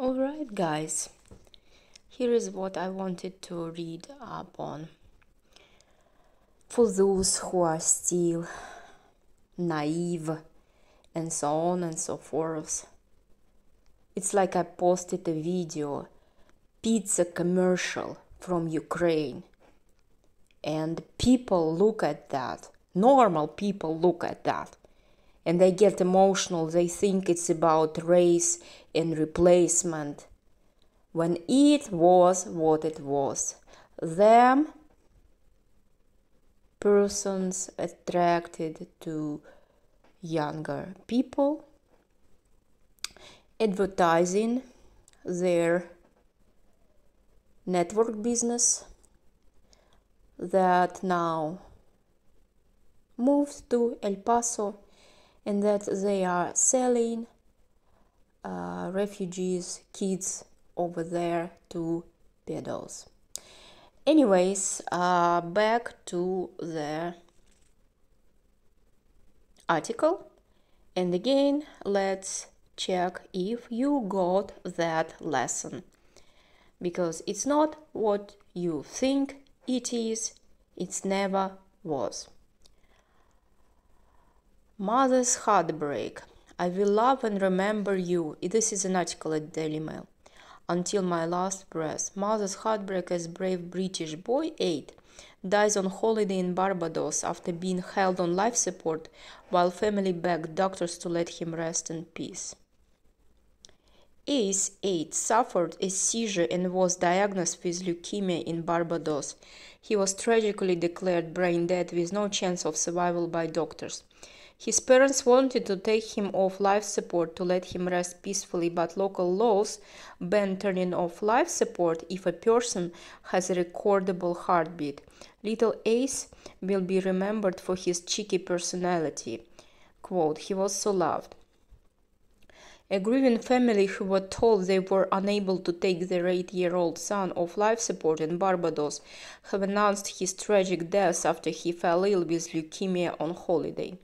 Alright, guys, here is what I wanted to read up on. For those who are still naive and so on and so forth, it's like I posted a video pizza commercial from Ukraine, and people look at that, normal people look at that and they get emotional. They think it's about race and replacement. When it was what it was, them persons attracted to younger people, advertising their network business that now moved to El Paso and that they are selling uh, refugees, kids over there to pedos. Anyways, uh, back to the article, and again, let's check if you got that lesson because it's not what you think it is, it's never was. Mother's Heartbreak. I will love and remember you. This is an article at Daily Mail. Until my last breath. Mother's heartbreak as brave British boy, 8, dies on holiday in Barbados after being held on life support while family begged doctors to let him rest in peace. Ace, 8, suffered a seizure and was diagnosed with leukemia in Barbados. He was tragically declared brain dead with no chance of survival by doctors. His parents wanted to take him off life support to let him rest peacefully, but local laws ban turning off life support if a person has a recordable heartbeat. Little Ace will be remembered for his cheeky personality. Quote, he was so loved. A grieving family who were told they were unable to take their eight year old son off life support in Barbados have announced his tragic death after he fell ill with leukemia on holiday.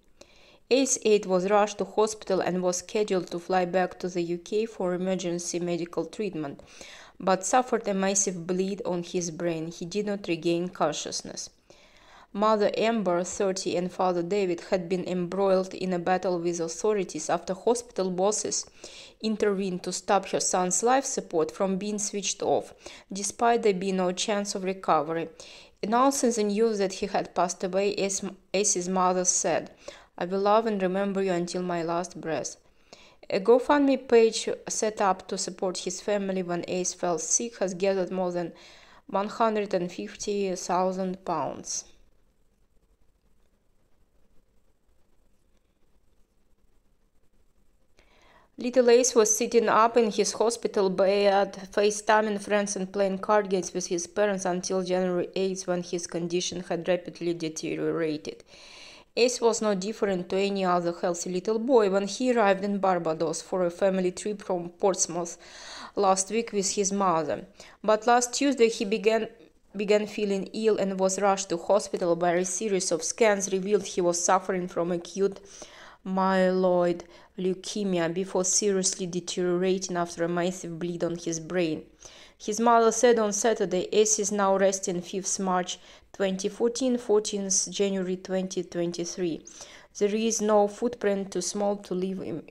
Ace 8 was rushed to hospital and was scheduled to fly back to the UK for emergency medical treatment, but suffered a massive bleed on his brain. He did not regain consciousness. Mother Amber, 30, and father David had been embroiled in a battle with authorities after hospital bosses intervened to stop her son's life support from being switched off, despite there being no chance of recovery. Announcing the news that he had passed away, as Ace's mother said, I will love and remember you until my last breath. A GoFundMe page set up to support his family when Ace fell sick has gathered more than 150,000 pounds. Little Ace was sitting up in his hospital bed, FaceTiming friends and playing card games with his parents until January 8th when his condition had rapidly deteriorated. Ace was no different to any other healthy little boy when he arrived in Barbados for a family trip from Portsmouth last week with his mother. But last Tuesday he began began feeling ill and was rushed to hospital where a series of scans revealed he was suffering from acute myeloid leukemia before seriously deteriorating after a massive bleed on his brain. His mother said on Saturday, Ace is now resting 5th March 2014, 14th January 2023. There is no footprint too small to leave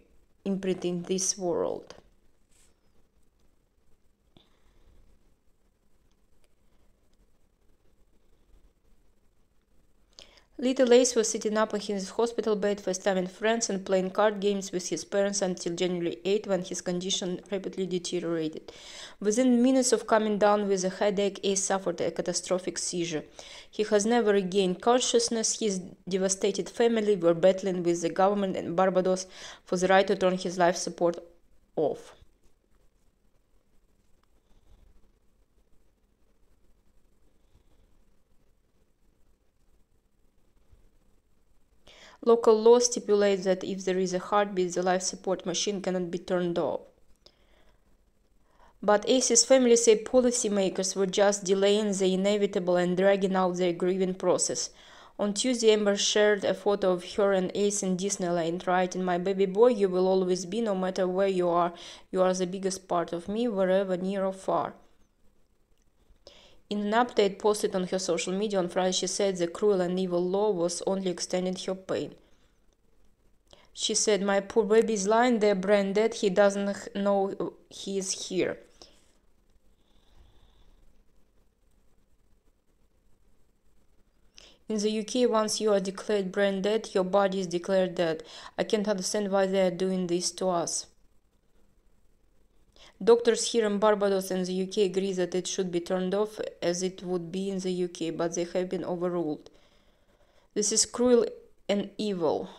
imprint in this world. Little Ace was sitting up in his hospital bed, FaceTiming friends and playing card games with his parents until January 8 when his condition rapidly deteriorated. Within minutes of coming down with a headache, Ace suffered a catastrophic seizure. He has never regained consciousness. His devastated family were battling with the government in Barbados for the right to turn his life support off. Local law stipulates that if there is a heartbeat, the life support machine cannot be turned off. But Ace's family say policymakers were just delaying the inevitable and dragging out their grieving process. On Tuesday, Amber shared a photo of her and Ace in Disneyland, writing, My baby boy, you will always be, no matter where you are. You are the biggest part of me, wherever, near or far. In an update posted on her social media on Friday, she said the cruel and evil law was only extending her pain. She said, My poor baby is lying there, brain dead. He doesn't know he is here. In the UK, once you are declared brain dead, your body is declared dead. I can't understand why they are doing this to us. Doctors here in Barbados and the UK agree that it should be turned off as it would be in the UK, but they have been overruled. This is cruel and evil.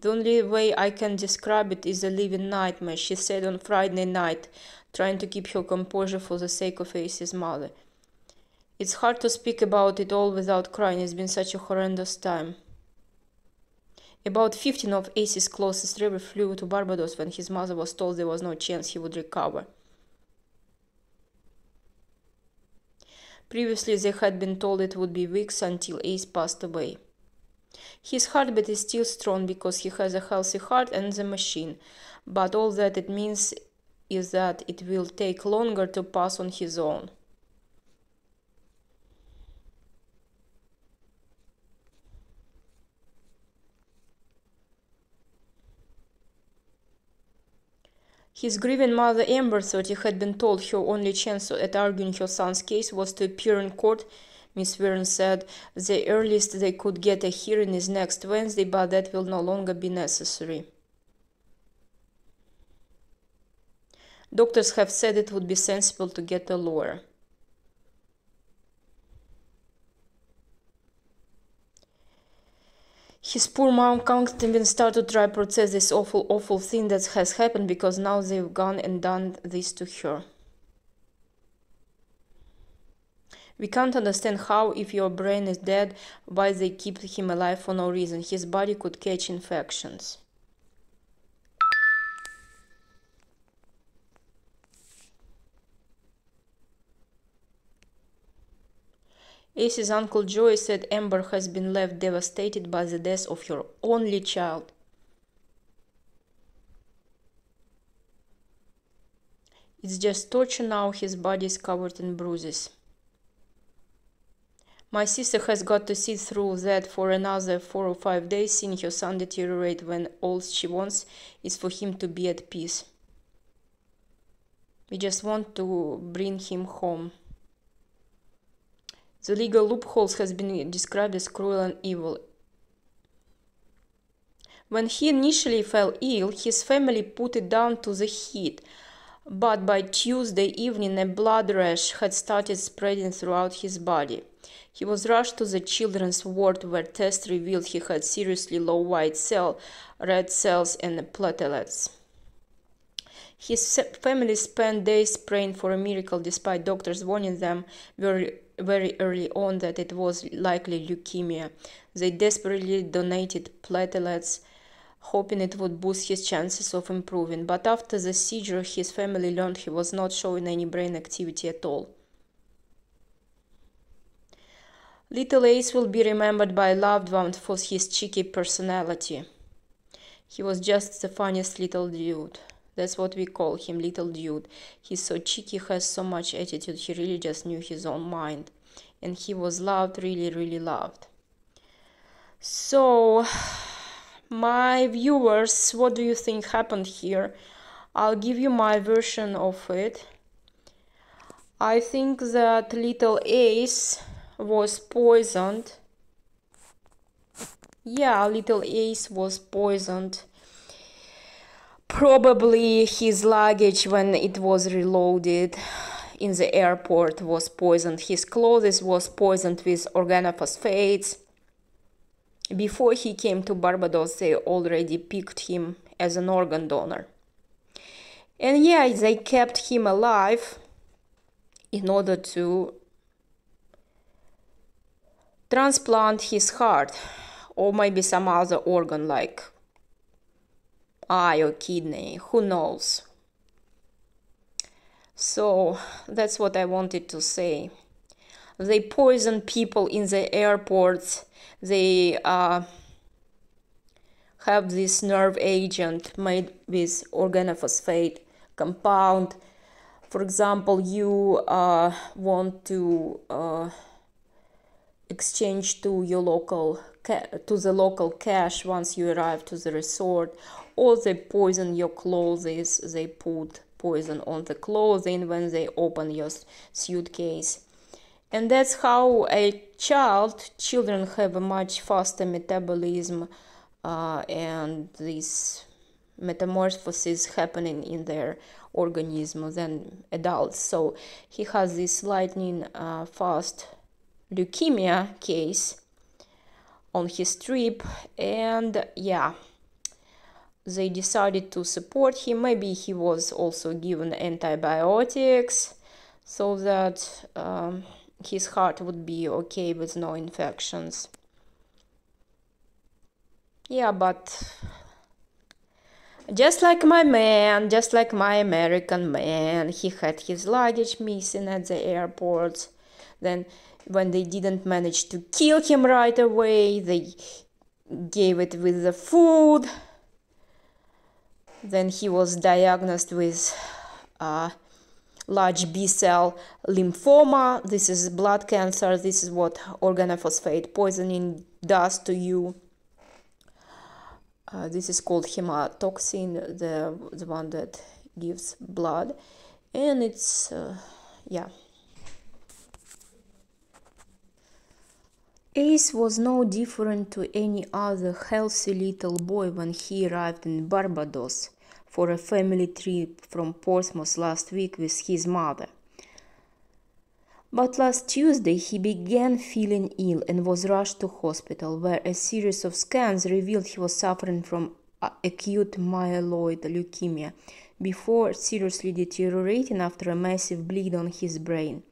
The only way I can describe it is a living nightmare, she said on Friday night, trying to keep her composure for the sake of Ace's mother. It's hard to speak about it all without crying. It's been such a horrendous time. About 15 of Ace's closest relatives flew to Barbados when his mother was told there was no chance he would recover. Previously, they had been told it would be weeks until Ace passed away. His heartbeat is still strong because he has a healthy heart and the machine, but all that it means is that it will take longer to pass on his own. His grieving mother Amber Thirty had been told her only chance at arguing her son's case was to appear in court. Miss Warren said the earliest they could get a hearing is next Wednesday, but that will no longer be necessary. Doctors have said it would be sensible to get a lawyer. His poor mom can't even start to try to process this awful, awful thing that has happened because now they've gone and done this to her. We can't understand how, if your brain is dead, why they keep him alive for no reason. His body could catch infections. Ace's uncle Joey said Amber has been left devastated by the death of her only child. It's just torture now, his body is covered in bruises. My sister has got to sit through that for another four or five days, seeing her son deteriorate when all she wants is for him to be at peace. We just want to bring him home. The legal loopholes has been described as cruel and evil. When he initially fell ill, his family put it down to the heat, but by Tuesday evening a blood rash had started spreading throughout his body. He was rushed to the children's ward where tests revealed he had seriously low white cell, red cells, and platelets. His family spent days praying for a miracle despite doctors warning them very, very early on that it was likely leukemia. They desperately donated platelets, hoping it would boost his chances of improving. But after the seizure, his family learned he was not showing any brain activity at all. Little Ace will be remembered by loved ones for his cheeky personality. He was just the funniest little dude. That's what we call him, little dude. He's so cheeky, has so much attitude, he really just knew his own mind. And he was loved, really, really loved. So, my viewers, what do you think happened here? I'll give you my version of it. I think that little Ace was poisoned. Yeah, little Ace was poisoned probably his luggage when it was reloaded in the airport was poisoned. His clothes was poisoned with organophosphates. Before he came to barbados they already picked him as an organ donor. And yeah they kept him alive in order to transplant his heart or maybe some other organ like eye or kidney, who knows. So that's what I wanted to say. They poison people in the airports. They uh, have this nerve agent made with organophosphate compound. For example, you uh, want to uh, exchange to your local to the local cash once you arrive to the resort, or they poison your clothes. They put poison on the clothing when they open your suitcase. And that's how a child, children have a much faster metabolism uh, and this metamorphosis happening in their organism than adults. So he has this lightning uh, fast leukemia case on his trip, and yeah, they decided to support him. Maybe he was also given antibiotics so that um, his heart would be okay with no infections. Yeah, but just like my man, just like my American man, he had his luggage missing at the airport. Then, when they didn't manage to kill him right away, they gave it with the food. Then he was diagnosed with uh, large B cell lymphoma. This is blood cancer. This is what organophosphate poisoning does to you. Uh, this is called hematoxin, the, the one that gives blood. And it's, uh, yeah. Ace was no different to any other healthy little boy when he arrived in Barbados for a family trip from Portsmouth last week with his mother. But last Tuesday he began feeling ill and was rushed to hospital where a series of scans revealed he was suffering from acute myeloid leukemia before seriously deteriorating after a massive bleed on his brain.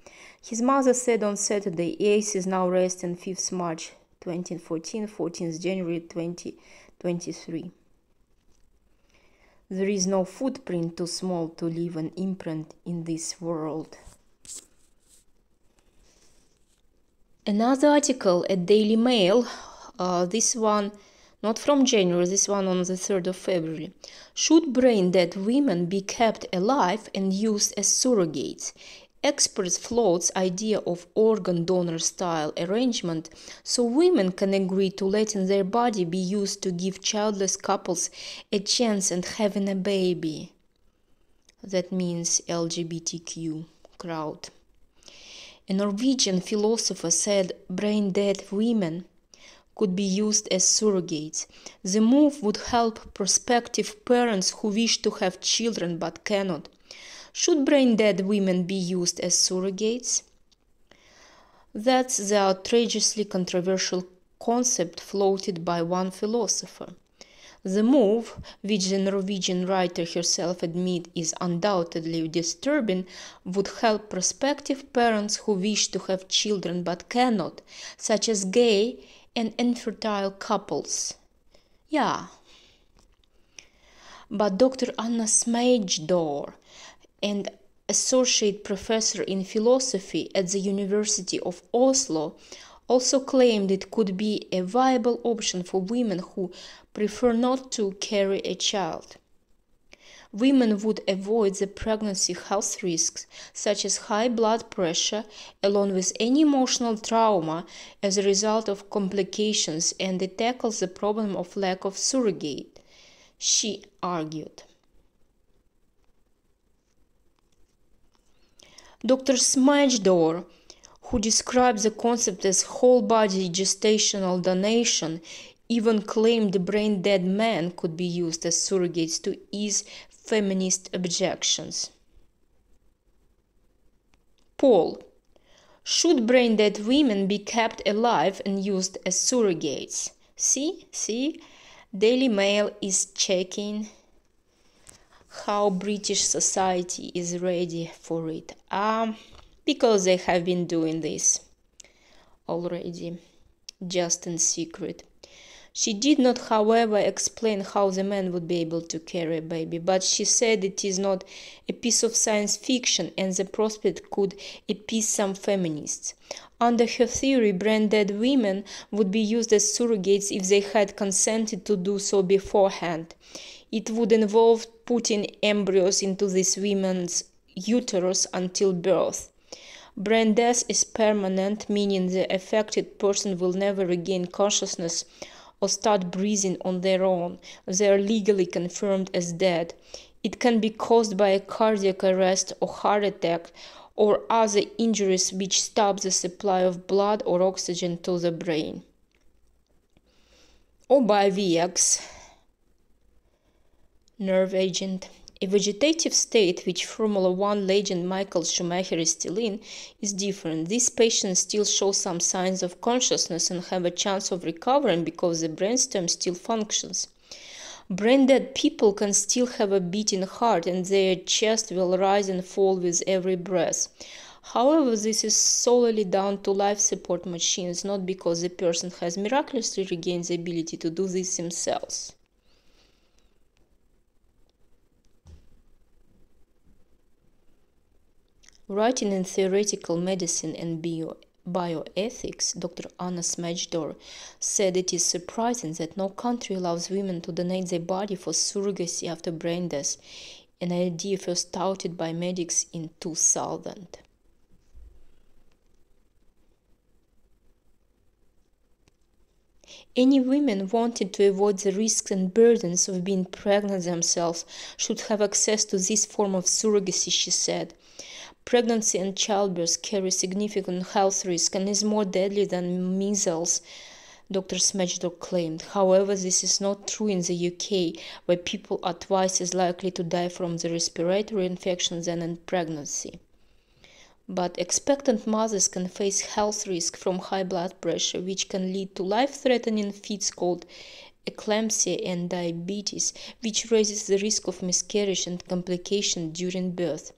His mother said on Saturday, Ace is now resting 5th March 2014, 14th January 2023. There is no footprint too small to leave an imprint in this world. Another article at Daily Mail, uh, this one not from January, this one on the 3rd of February. Should brain dead women be kept alive and used as surrogates? Experts floats idea of organ donor style arrangement so women can agree to letting their body be used to give childless couples a chance at having a baby. That means LGBTQ crowd. A Norwegian philosopher said brain dead women could be used as surrogates. The move would help prospective parents who wish to have children but cannot. Should brain dead women be used as surrogates? That's the outrageously controversial concept floated by one philosopher. The move, which the Norwegian writer herself admits is undoubtedly disturbing, would help prospective parents who wish to have children but cannot, such as gay and infertile couples. Yeah. But Dr. Anna Smajdor, and associate professor in philosophy at the University of Oslo, also claimed it could be a viable option for women who prefer not to carry a child. Women would avoid the pregnancy health risks, such as high blood pressure, along with any emotional trauma as a result of complications, and it tackles the problem of lack of surrogate, she argued. Dr. Smajdor, who describes the concept as whole body gestational donation, even claimed brain dead men could be used as surrogates to ease feminist objections. Paul. Should brain dead women be kept alive and used as surrogates? See, see, Daily Mail is checking how British society is ready for it. Um, because they have been doing this already, just in secret. She did not, however, explain how the man would be able to carry a baby, but she said it is not a piece of science fiction and the prospect could appease some feminists. Under her theory, brain dead women would be used as surrogates if they had consented to do so beforehand. It would involve putting embryos into these women's uterus until birth. Brain death is permanent, meaning the affected person will never regain consciousness or start breathing on their own. They are legally confirmed as dead. It can be caused by a cardiac arrest or heart attack or other injuries which stop the supply of blood or oxygen to the brain. Or by VX, nerve agent. A vegetative state, which Formula One legend Michael Schumacher is still in, is different. These patients still show some signs of consciousness and have a chance of recovering because the brainstem still functions. Brain dead people can still have a beating heart and their chest will rise and fall with every breath. However, this is solely down to life support machines, not because the person has miraculously regained the ability to do this themselves. Writing in Theoretical Medicine and Bio bioethics, Dr. Anna Smajdor, said it is surprising that no country allows women to donate their body for surrogacy after brain death, an idea first touted by medics in 2000. Any women wanting to avoid the risks and burdens of being pregnant themselves should have access to this form of surrogacy, she said. Pregnancy and childbirth carry significant health risk and is more deadly than measles, Dr. Smajdor claimed. However, this is not true in the UK, where people are twice as likely to die from the respiratory infection than in pregnancy. But expectant mothers can face health risk from high blood pressure, which can lead to life threatening fits called eclampsia and diabetes, which raises the risk of miscarriage and complication during birth.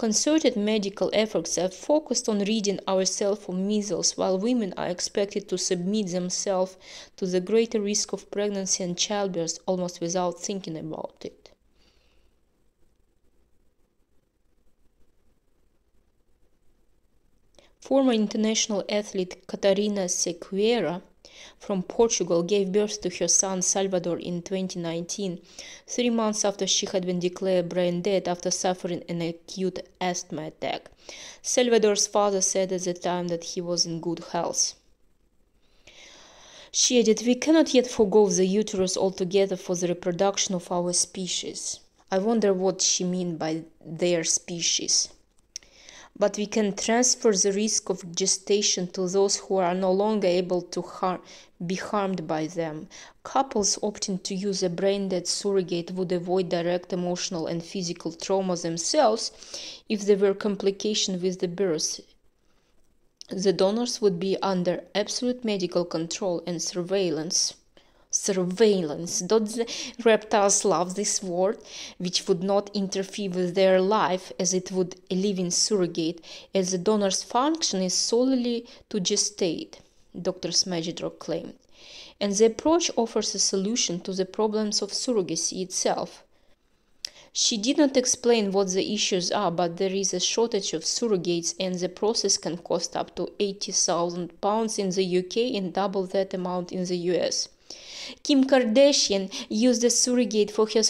Concerted medical efforts are focused on ridding ourselves of measles, while women are expected to submit themselves to the greater risk of pregnancy and childbirth almost without thinking about it. Former international athlete Catarina Sequeira from Portugal gave birth to her son Salvador in 2019, three months after she had been declared brain dead after suffering an acute asthma attack. Salvador's father said at the time that he was in good health. She added, We cannot yet forego the uterus altogether for the reproduction of our species. I wonder what she meant by their species but we can transfer the risk of gestation to those who are no longer able to har- be harmed by them. Couples opting to use a brain dead surrogate would avoid direct emotional and physical trauma themselves if there were complications with the birth. The donors would be under absolute medical control and surveillance surveillance. The reptiles love this word, which would not interfere with their life as it would a living surrogate, as the donor's function is solely to gestate, Dr. Smajdor claimed. And the approach offers a solution to the problems of surrogacy itself. She did not explain what the issues are, but there is a shortage of surrogates, and the process can cost up to £80,000 in the UK and double that amount in the US. Kim Kardashian used a surrogate for her,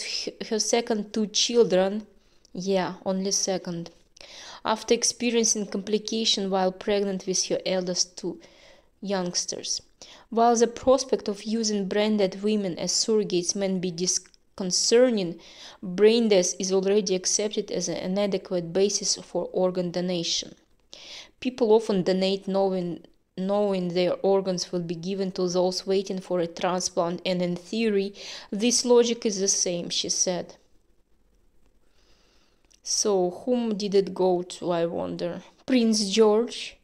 her second two children. Yeah, only second. After experiencing complication while pregnant with her eldest two youngsters. While the prospect of using brain dead women as surrogates may be disconcerting, brain death is already accepted as an adequate basis for organ donation. People often donate knowing knowing their organs will be given to those waiting for a transplant, and in theory, this logic is the same, she said. So, whom did it go to, I wonder? Prince George?